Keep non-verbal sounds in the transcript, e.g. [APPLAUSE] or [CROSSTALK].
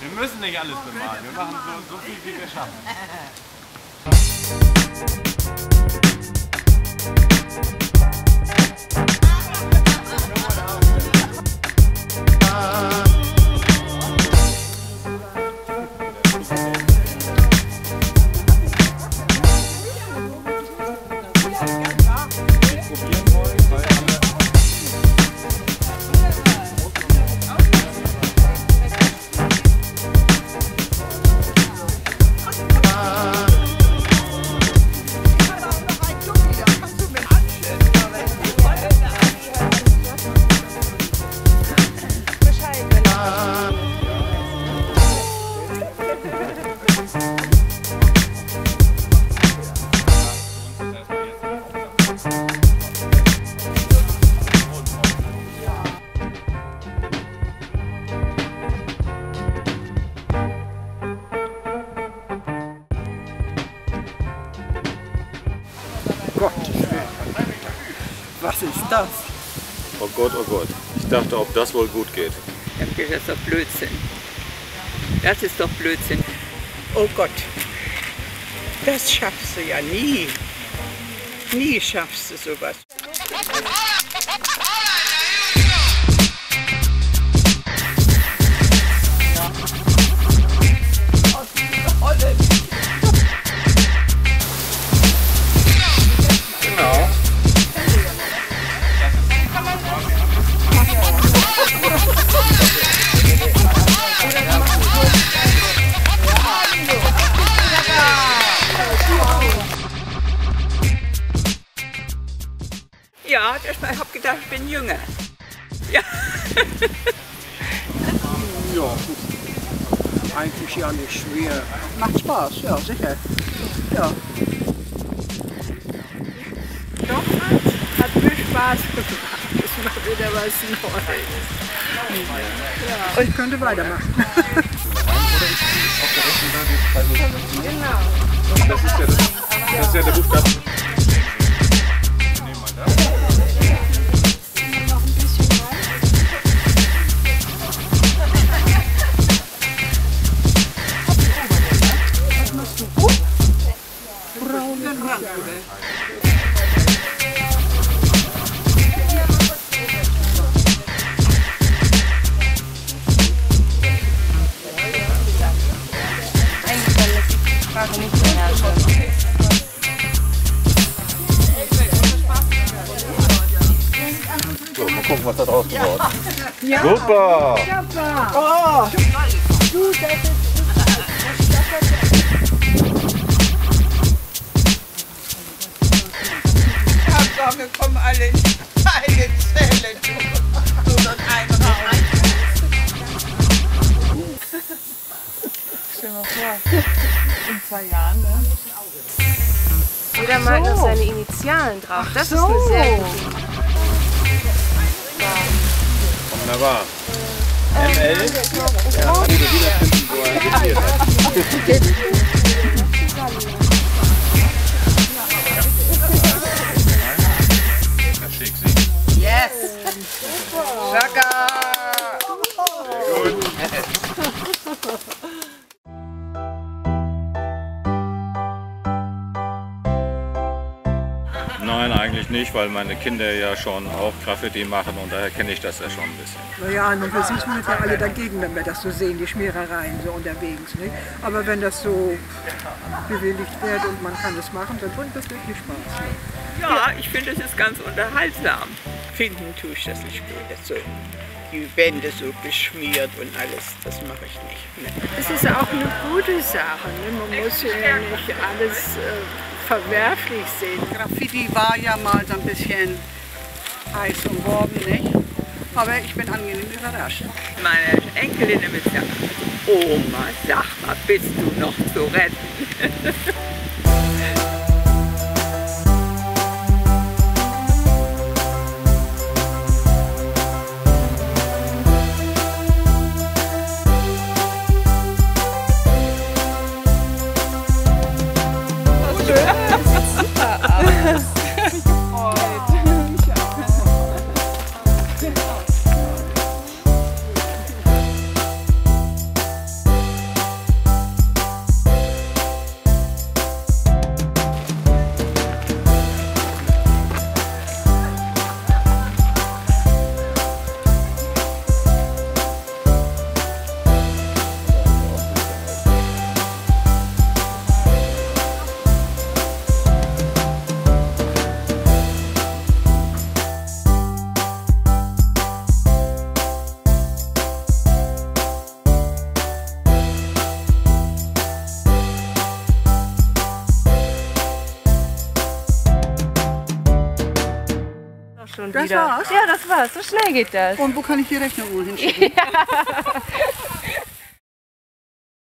Wir müssen nicht alles bemalen. Wir machen so, so viel, wie wir schaffen. Das? Oh Gott, oh Gott. Ich dachte, ob das wohl gut geht. Das ist doch Blödsinn. Das ist doch Blödsinn. Oh Gott. Das schaffst du ja nie. Nie schaffst du sowas. [LAUGHS] gedacht, ich bin jünger. Ja. Ja, gut. Eigentlich ja nicht schwer. Macht Spaß, ja, sicher. Ja. Doch, hat mir Spaß gemacht. Das war wieder was Neues. Und ich könnte weitermachen. Das ist ja, das, das ist ja der Buchkasten. Was da draus geworden ist. Super! Oh, Hauptsache, wir kommen alle in eine Zelle. du. So dann ein Raum. Jeder malt noch seine Initialen drauf. Das ist eine sehr gute Idee. Wunderbar. ML? Ja, wo du wiederfinden, wo er Eigentlich nicht, weil meine Kinder ja schon auch Graffiti machen und daher kenne ich das ja schon ein bisschen. naja, versichern wir ja alle dagegen, wenn wir das so sehen, die Schmierereien so unterwegs. Nicht? Aber wenn das so bewilligt wird und man kann es machen, dann bringt das wirklich Spaß. Ne? Ja, ich finde, es ist ganz unterhaltsam. Finden tue ich das nicht gut. Das so die Wände so beschmiert und alles, das mache ich nicht. Ne. Es ist auch eine gute Sache. Ne? Man muss ja nicht alles äh, verwerflich sehen. Graffiti war ja mal so ein bisschen heiß umworben, nicht? Aber ich bin angenehm überrascht. Meine Enkelin wird sagen, Oma, sag mal, bist du noch zu retten? [LAUGHS] und Das wieder. war's? Ja, das war's. So schnell geht das. Und wo kann ich die Rechnung wohl hinschicken? [LAUGHS] [LAUGHS]